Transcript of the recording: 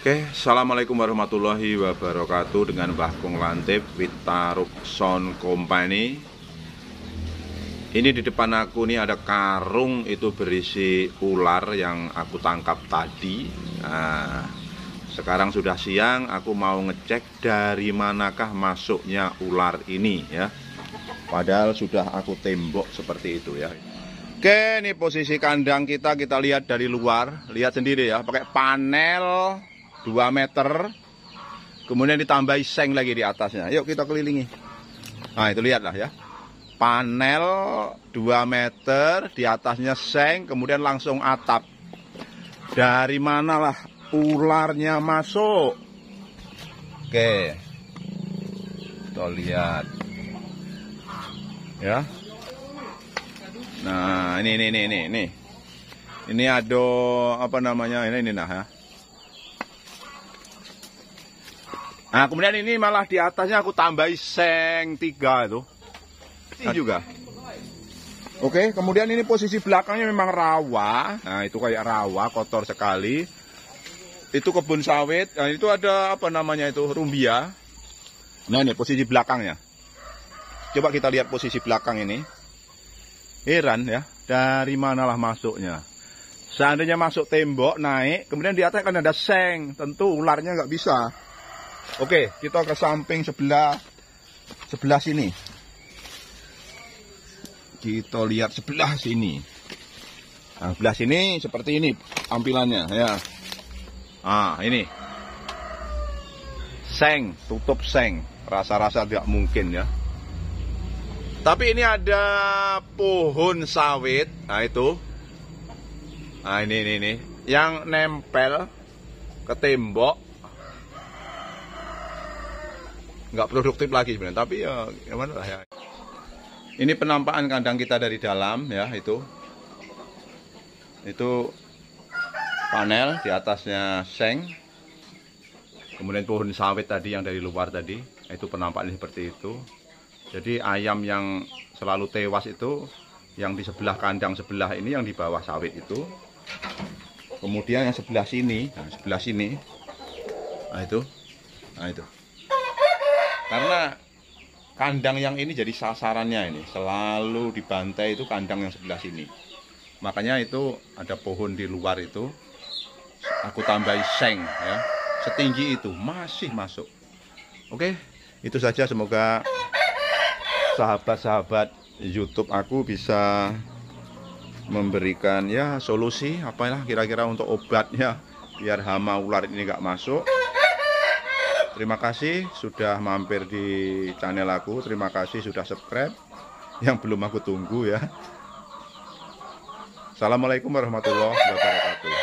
Oke, Assalamualaikum warahmatullahi wabarakatuh. Dengan Mbah Kung Lantip Witaruk Sound Company. Ini di depan aku nih ada karung Itu berisi ular yang aku tangkap tadi. Nah, Sekarang sudah siang Aku mau ngecek dari manakah masuknya ular ini ya. Padahal sudah aku tembok seperti itu ya. Oke, ini posisi kandang kita kita lihat dari luar, lihat sendiri ya, pakai panel 2 meter kemudian ditambahi seng lagi di atasnya. Yuk kita kelilingi. Nah itu lihatlah ya. Panel 2 meter di atasnya seng kemudian langsung atap. Dari manalah ularnya masuk. Oke. Kita lihat. Ya. Nah ini ini ini ini ini. Ada apa namanya ini ini nah ya Nah, kemudian ini malah di atasnya aku tambahi seng tiga itu. Ini juga. Oke, kemudian ini posisi belakangnya memang rawa. Nah, itu kayak rawa, kotor sekali. Itu kebun sawit. Nah, itu ada apa namanya itu? Rumbia. Nah, ini posisi belakangnya. Coba kita lihat posisi belakang ini. Heran ya, dari manalah masuknya. Seandainya masuk tembok, naik, kemudian di atas kan ada seng. Tentu ularnya nggak bisa. Oke, kita ke samping sebelah sebelah sini. Kita lihat sebelah sini. Nah, sebelah sini seperti ini tampilannya ya. Ah, ini. Seng, tutup seng. Rasa-rasa tidak mungkin ya. Tapi ini ada pohon sawit. Nah, itu. Nah, ini ini ini yang nempel ke tembok nggak produktif lagi sebenarnya. Tapi ya gimana lah ya. Ini penampakan kandang kita dari dalam ya itu. Itu panel di atasnya seng. Kemudian pohon sawit tadi yang dari luar tadi itu penampakan seperti itu. Jadi ayam yang selalu tewas itu yang di sebelah kandang sebelah ini yang di bawah sawit itu. Kemudian yang sebelah sini nah sebelah sini. Nah itu. Nah itu karena kandang yang ini jadi sasarannya ini. Selalu dibantai itu kandang yang sebelah sini. Makanya itu ada pohon di luar itu. Aku tambahi seng ya. Setinggi itu masih masuk. Oke itu saja. Semoga sahabat-sahabat YouTube aku bisa memberikan ya solusi apalah kira-kira untuk obatnya biar hama ular ini nggak masuk Terima kasih sudah mampir di channel aku. Terima kasih sudah subscribe. Yang belum aku tunggu ya. Assalamualaikum warahmatullahi wabarakatuh.